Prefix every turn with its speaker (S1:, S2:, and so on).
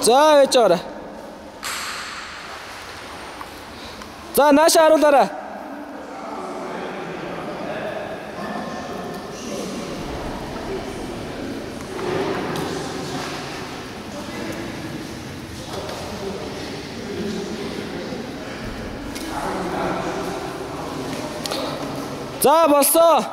S1: За байж байгаарай. За нааша харуулаарай. За болсоо.